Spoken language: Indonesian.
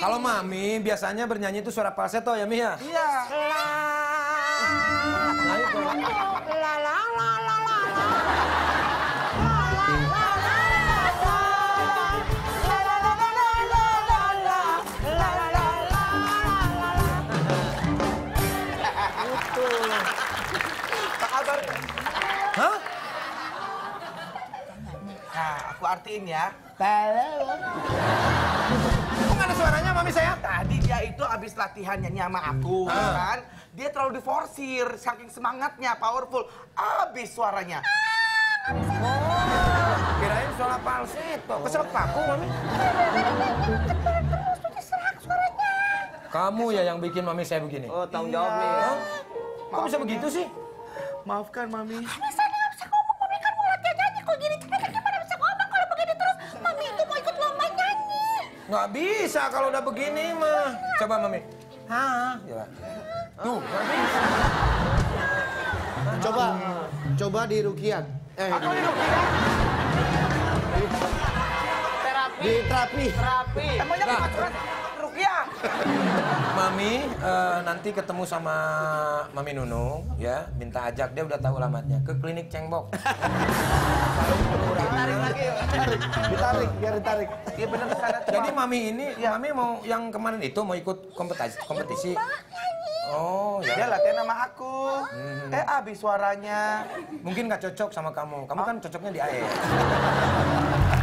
Kalau Mami biasanya bernyanyi itu suara falsetto ya, Mi ya? Iya. Nah, itu. La la la la la la. Apa kabar? Hah? Nah, aku artiin ya. Ada suaranya Mami saya? Tadi dia itu abis latihan nyanyi sama aku, Ah. kan? Dia terlalu diforsir, saking semangatnya, powerful. Abis suaranya. Kirain suara falsetto. Keselak paku, Mami. Kamu ya yang bikin Mami saya begini. Oh, tanggung jawab nih. Kok bisa begitu sih? Maafkan, Mami. Nggak bisa kalau udah begini mah. Coba Mami. Hah? Coba. Tuh, nggak bisa. Coba, coba di Rukiat. Eh, Aku di. Terapi. di terapi. Terapi. Emangnya Lah. Rukiah? Mami eh, nanti ketemu sama Mami Nunung ya, minta ajak dia udah tahu alamatnya ke klinik Cengbok. Tarik lagi. yuk. Ditarik, biar ditarik. Iya bener ke sana. Jadi Mami ini, Mami mau yang kemarin itu mau ikut kompetisi, kompetisi. Oh, Dia ya. latihan sama aku. Eh, abis suaranya. Mungkin nggak cocok sama kamu. Kamu kan cocoknya di air.